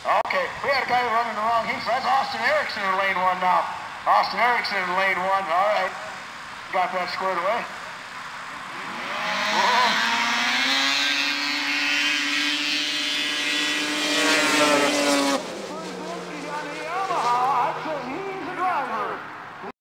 Okay, we had a guy running the wrong heat, so that's Austin Erickson in lane one now. Austin Erickson in lane one, all right. Got that squared away.